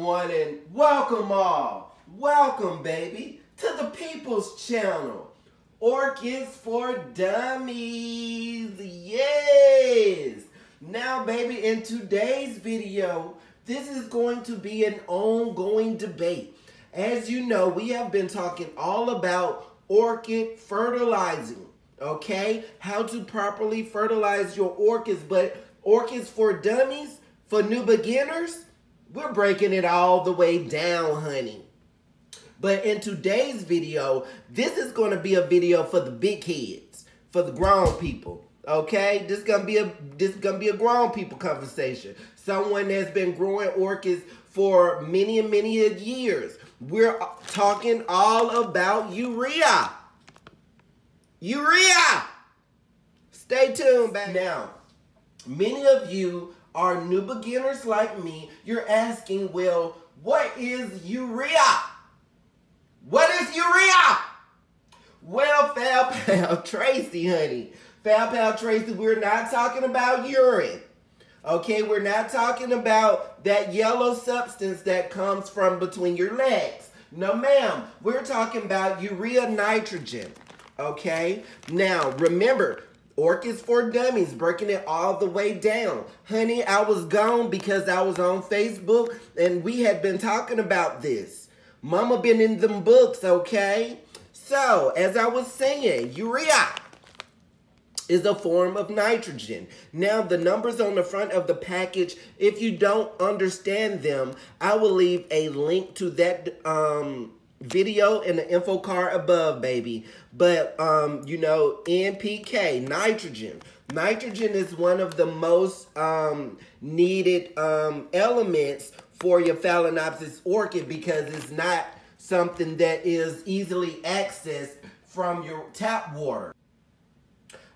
morning. Welcome all. Welcome, baby, to the People's Channel. Orchids for Dummies. Yes. Now, baby, in today's video, this is going to be an ongoing debate. As you know, we have been talking all about orchid fertilizing, okay? How to properly fertilize your orchids, but orchids for dummies, for new beginners, we're breaking it all the way down, honey. But in today's video, this is going to be a video for the big kids, for the grown people. Okay, this is gonna be a this gonna be a grown people conversation. Someone that's been growing orchids for many and many years. We're talking all about urea. Urea. Stay tuned, back now. Many of you are new beginners like me, you're asking, well, what is urea? What is urea? Well, Phal Pal Tracy, honey. Phal Pal Tracy, we're not talking about urine. Okay, we're not talking about that yellow substance that comes from between your legs. No, ma'am. We're talking about urea nitrogen. Okay? Now, remember, Orchids for Dummies, breaking it all the way down. Honey, I was gone because I was on Facebook and we had been talking about this. Mama been in them books, okay? So, as I was saying, urea is a form of nitrogen. Now, the numbers on the front of the package, if you don't understand them, I will leave a link to that um, video in the info card above, baby. But, um, you know, NPK, nitrogen. Nitrogen is one of the most um, needed um, elements for your Phalaenopsis orchid because it's not something that is easily accessed from your tap water.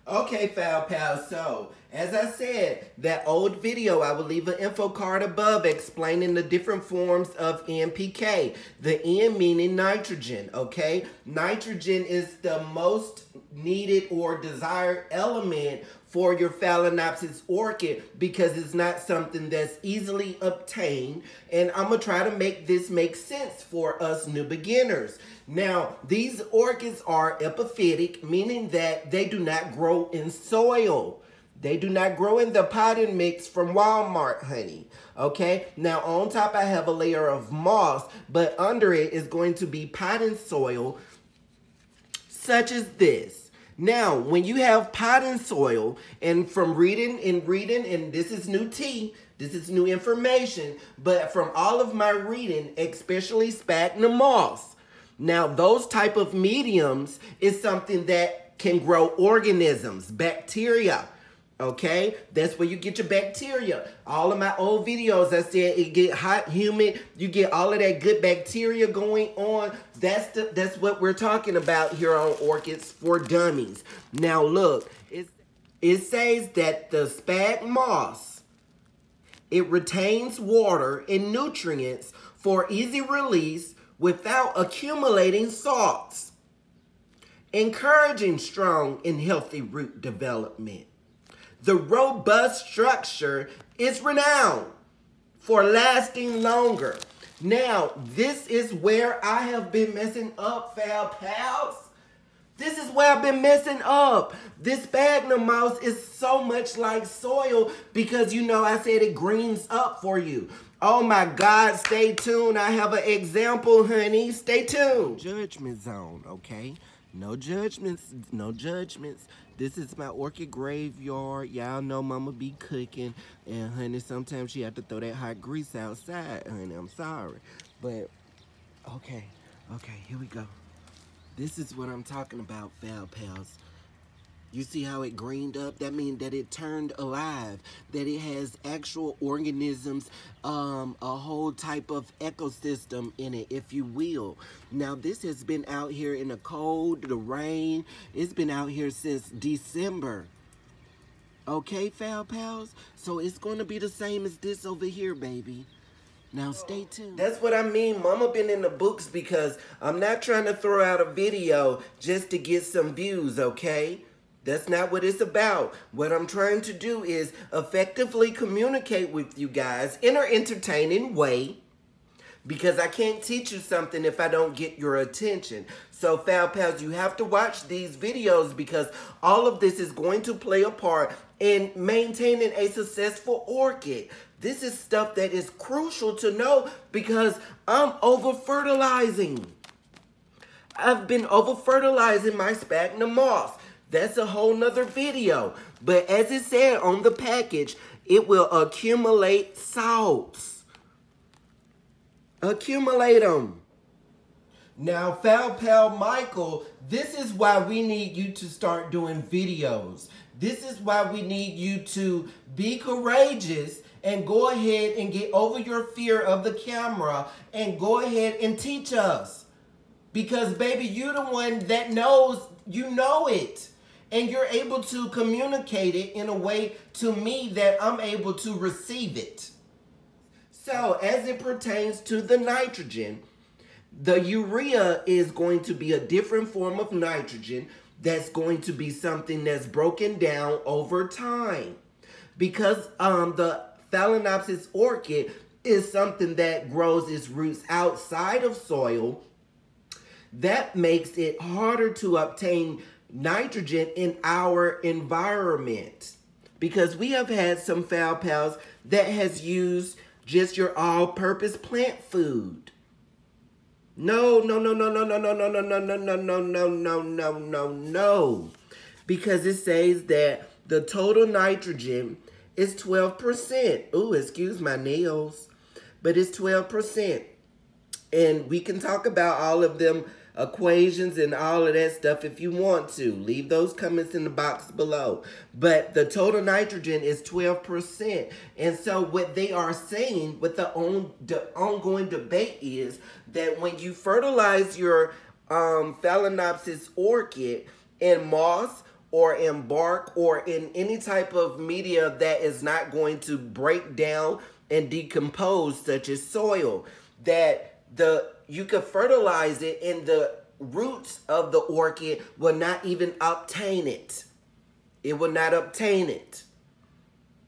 Okay, Foul Pal, so as I said, that old video, I will leave an info card above explaining the different forms of NPK. The N meaning nitrogen, okay? Nitrogen is the most needed or desired element for your Phalaenopsis orchid because it's not something that's easily obtained. And I'm to try to make this make sense for us new beginners. Now, these orchids are epiphytic, meaning that they do not grow in soil. They do not grow in the potting mix from Walmart, honey. Okay, now on top I have a layer of moss, but under it is going to be potting soil, such as this. Now, when you have potting soil, and from reading and reading, and this is new tea, this is new information, but from all of my reading, especially sphagnum moss, now those type of mediums is something that can grow organisms, bacteria, Okay, that's where you get your bacteria. All of my old videos, I said it get hot, humid. You get all of that good bacteria going on. That's the that's what we're talking about here on Orchids for Dummies. Now look, it it says that the spag moss it retains water and nutrients for easy release without accumulating salts, encouraging strong and healthy root development. The robust structure is renowned for lasting longer. Now, this is where I have been messing up, Phal Pals. This is where I've been messing up. This sphagnum moss is so much like soil because, you know, I said it greens up for you. Oh my God, stay tuned. I have an example, honey. Stay tuned. Judgment zone, okay? No judgments, no judgments. This is my orchid graveyard. Y'all know mama be cooking. And honey, sometimes she have to throw that hot grease outside, honey. I'm sorry. But, okay, okay, here we go. This is what I'm talking about, Phal Pals. You see how it greened up? That means that it turned alive, that it has actual organisms, um, a whole type of ecosystem in it, if you will. Now, this has been out here in the cold, the rain. It's been out here since December. Okay, foul Pals? So it's going to be the same as this over here, baby. Now stay tuned. That's what I mean. Mama been in the books because I'm not trying to throw out a video just to get some views, okay? That's not what it's about. What I'm trying to do is effectively communicate with you guys in an entertaining way because I can't teach you something if I don't get your attention. So, Foul Pals, you have to watch these videos because all of this is going to play a part in maintaining a successful orchid. This is stuff that is crucial to know because I'm over fertilizing. I've been over fertilizing my sphagnum moss. That's a whole nother video. But as it said on the package, it will accumulate salts. Accumulate them. Now, Foul Pal Michael, this is why we need you to start doing videos. This is why we need you to be courageous and go ahead and get over your fear of the camera and go ahead and teach us. Because, baby, you're the one that knows, you know it. And you're able to communicate it in a way to me that I'm able to receive it. So, as it pertains to the nitrogen, the urea is going to be a different form of nitrogen that's going to be something that's broken down over time. Because um, the Phalaenopsis orchid is something that grows its roots outside of soil. That makes it harder to obtain nitrogen in our environment. Because we have had some foul pals that has used just your all-purpose plant food. No, no, no, no, no, no, no, no, no, no, no, no, no, no, no, no, no, no. Because it says that the total nitrogen is 12%. Oh, excuse my nails. But it's 12%. And we can talk about all of them equations and all of that stuff if you want to. Leave those comments in the box below. But the total nitrogen is 12%. And so what they are saying with the, on, the ongoing debate is that when you fertilize your um, Phalaenopsis orchid in moss or in bark or in any type of media that is not going to break down and decompose such as soil, that the you could fertilize it and the roots of the orchid will not even obtain it. It will not obtain it.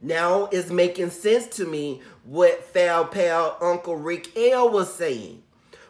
Now it's making sense to me what Foul Pal Uncle Rick L was saying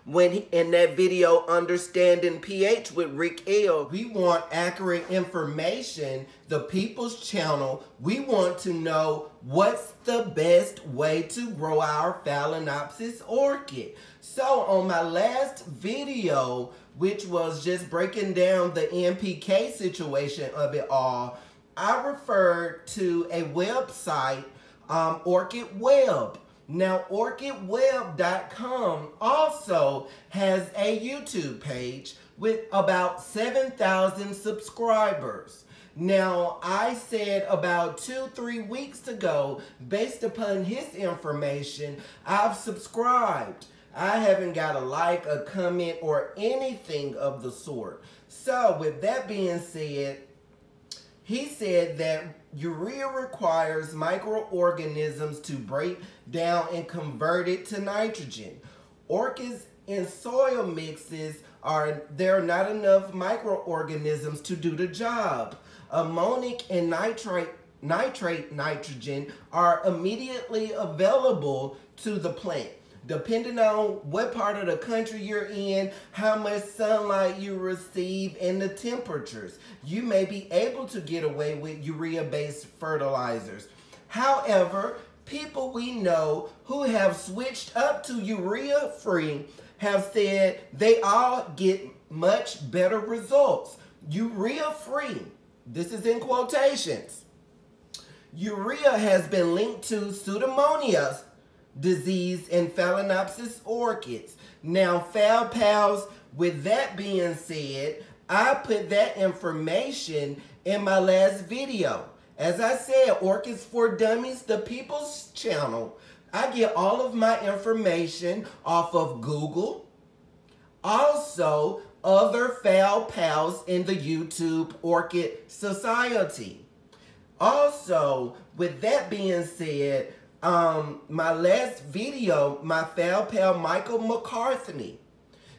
when he, in that video understanding ph with rick l. We want accurate information the people's channel. We want to know what's the best way to grow our phalaenopsis orchid. So on my last video which was just breaking down the npk situation of it all i referred to a website um, orchid web now, OrchidWeb.com also has a YouTube page with about 7,000 subscribers. Now, I said about two, three weeks ago, based upon his information, I've subscribed. I haven't got a like, a comment, or anything of the sort. So, with that being said, he said that urea requires microorganisms to break down and convert it to nitrogen. Orchids in soil mixes are there are not enough microorganisms to do the job. Ammonic and nitrate nitrate nitrogen are immediately available to the plant depending on what part of the country you're in, how much sunlight you receive, and the temperatures. You may be able to get away with urea-based fertilizers. However, people we know who have switched up to urea-free have said they all get much better results. Urea-free, this is in quotations. Urea has been linked to pseudomonas, disease in Phalaenopsis orchids. Now, Foul Pals, with that being said, I put that information in my last video. As I said, Orchids for Dummies, the People's Channel, I get all of my information off of Google. Also, other Foul Pals in the YouTube Orchid Society. Also, with that being said, um, my last video, my foul pal Michael McCarthy.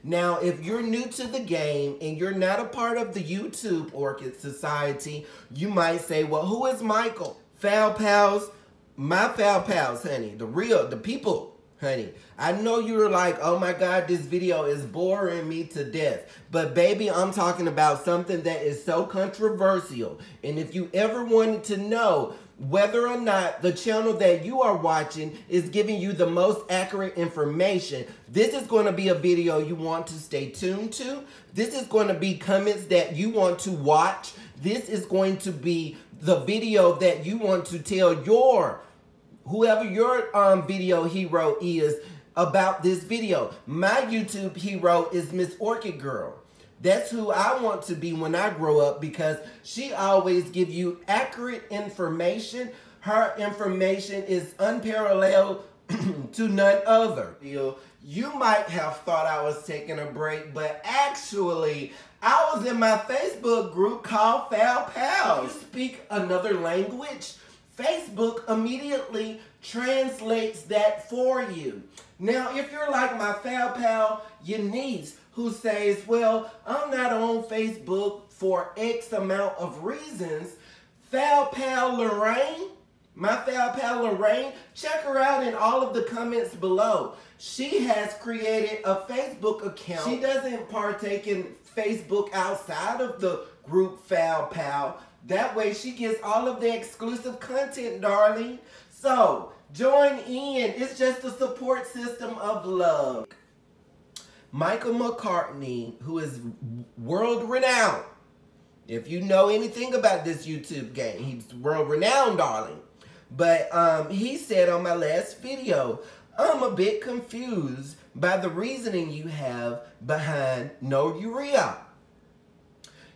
Now, if you're new to the game and you're not a part of the YouTube Orchid Society, you might say, well, who is Michael? Foul pals, my foul pals, honey, the real, the people honey. I know you're like, oh my God, this video is boring me to death. But baby, I'm talking about something that is so controversial. And if you ever wanted to know whether or not the channel that you are watching is giving you the most accurate information, this is going to be a video you want to stay tuned to. This is going to be comments that you want to watch. This is going to be the video that you want to tell your whoever your um, video hero is about this video. My YouTube hero is Miss Orchid Girl. That's who I want to be when I grow up because she always give you accurate information. Her information is unparalleled to none other. You might have thought I was taking a break, but actually, I was in my Facebook group called Foul Pals. You speak another language? Facebook immediately translates that for you. Now, if you're like my foul pal, your niece, who says, well, I'm not on Facebook for X amount of reasons, foul pal Lorraine, my foul pal Lorraine, check her out in all of the comments below. She has created a Facebook account. She doesn't partake in Facebook outside of the group Foul Pal. That way she gets all of the exclusive content, darling. So, join in. It's just a support system of love. Michael McCartney, who is world renowned. If you know anything about this YouTube game, he's world renowned, darling. But um, he said on my last video, I'm a bit confused by the reasoning you have behind no urea.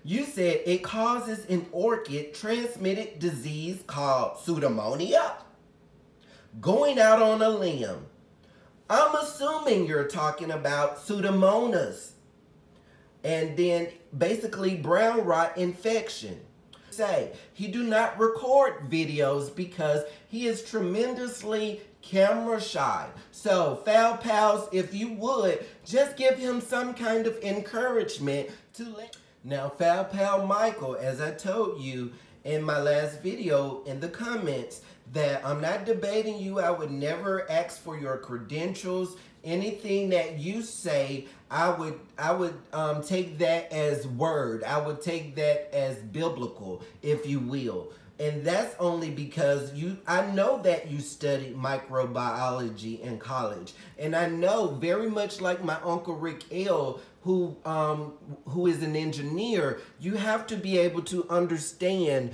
You said it causes an orchid transmitted disease called pseudomonia. Going out on a limb. I'm assuming you're talking about pseudomonas. And then basically brown rot infection. Say, he do not record videos because he is tremendously camera shy. So, Foul Pals, if you would, just give him some kind of encouragement to let... Now, Foul Pal Michael, as I told you in my last video in the comments, that I'm not debating you. I would never ask for your credentials. Anything that you say, I would I would um, take that as word. I would take that as biblical, if you will. And that's only because you I know that you studied microbiology in college. And I know very much like my uncle Rick L who um who is an engineer, you have to be able to understand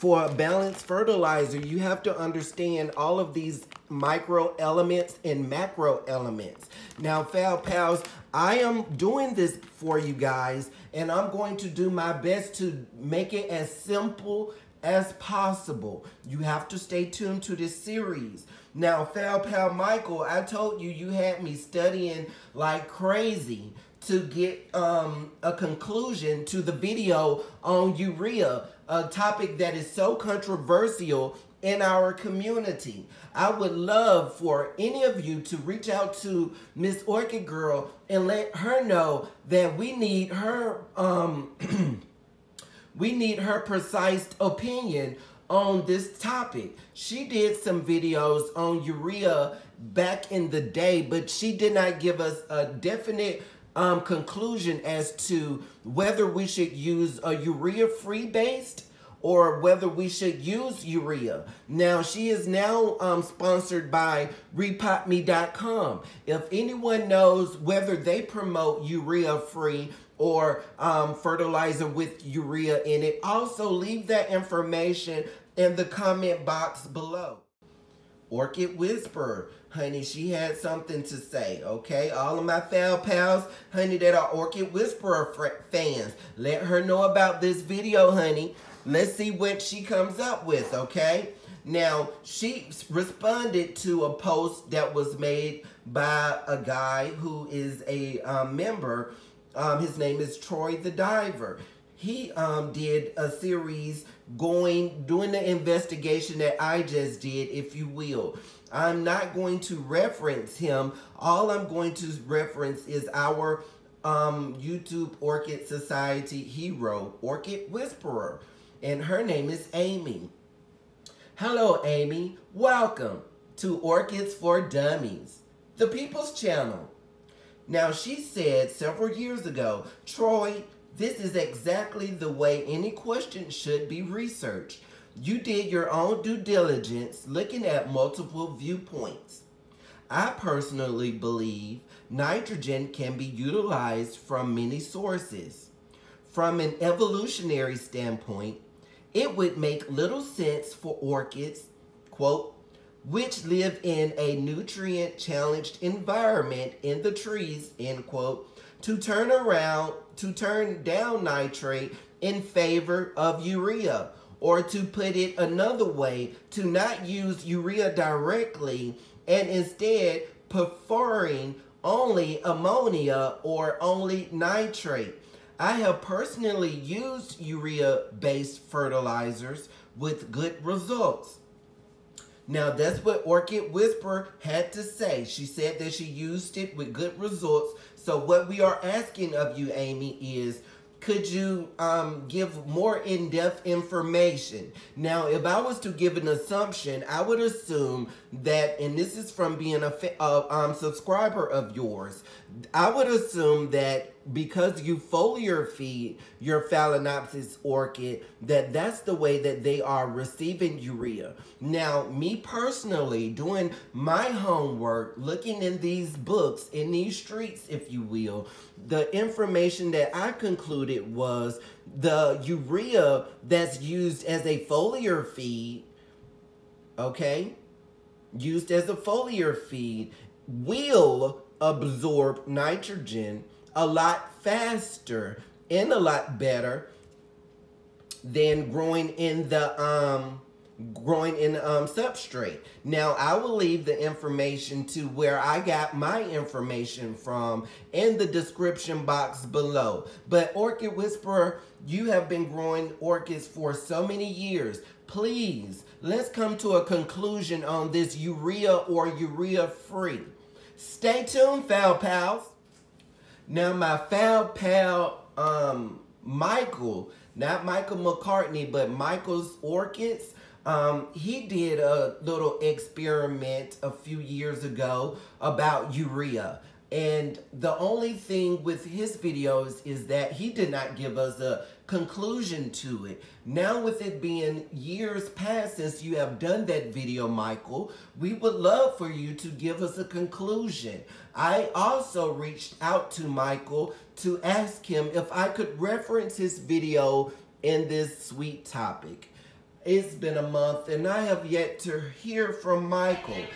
for a balanced fertilizer, you have to understand all of these micro elements and macro elements. Now, Foul Pals, I am doing this for you guys, and I'm going to do my best to make it as simple as possible. You have to stay tuned to this series. Now, Foul Pal Michael, I told you you had me studying like crazy to get um, a conclusion to the video on urea, a topic that is so controversial in our community. I would love for any of you to reach out to Miss Orchid Girl and let her know that we need her um, We need her precise opinion on this topic. She did some videos on urea back in the day, but she did not give us a definite um, conclusion as to whether we should use a urea-free based or whether we should use urea. Now, she is now um, sponsored by repotme.com. If anyone knows whether they promote urea-free or um, fertilizer with urea in it, also leave that information in the comment box below. Orchid Whisperer, honey, she had something to say, okay? All of my foul pals, honey, that are Orchid Whisperer fans, let her know about this video, honey. Let's see what she comes up with, okay? Now, she responded to a post that was made by a guy who is a um, member um, his name is Troy the Diver. He um, did a series going, doing the investigation that I just did, if you will. I'm not going to reference him. All I'm going to reference is our um, YouTube Orchid Society hero, Orchid Whisperer. And her name is Amy. Hello, Amy. Welcome to Orchids for Dummies. the People's Channel. Now, she said several years ago, Troy, this is exactly the way any question should be researched. You did your own due diligence looking at multiple viewpoints. I personally believe nitrogen can be utilized from many sources. From an evolutionary standpoint, it would make little sense for orchids, quote, which live in a nutrient-challenged environment in the trees, end quote, to turn around, to turn down nitrate in favor of urea, or to put it another way, to not use urea directly and instead preferring only ammonia or only nitrate. I have personally used urea-based fertilizers with good results. Now, that's what Orchid Whisperer had to say. She said that she used it with good results. So what we are asking of you, Amy, is could you um, give more in-depth information? Now, if I was to give an assumption, I would assume that, and this is from being a, a um, subscriber of yours, I would assume that because you foliar feed your Phalaenopsis orchid, that that's the way that they are receiving urea. Now, me personally, doing my homework, looking in these books, in these streets, if you will, the information that I concluded was the urea that's used as a foliar feed, okay, used as a foliar feed, will absorb nitrogen a lot faster and a lot better than growing in the um growing in um substrate. Now I will leave the information to where I got my information from in the description box below. But Orchid Whisperer, you have been growing orchids for so many years. Please, let's come to a conclusion on this urea or urea free. Stay tuned, Fowl Pals. Now, my Fowl Pal, um, Michael, not Michael McCartney, but Michael's Orchids, um, he did a little experiment a few years ago about urea. And the only thing with his videos is that he did not give us a conclusion to it. Now with it being years past since you have done that video, Michael, we would love for you to give us a conclusion. I also reached out to Michael to ask him if I could reference his video in this sweet topic. It's been a month and I have yet to hear from Michael.